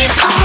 it on.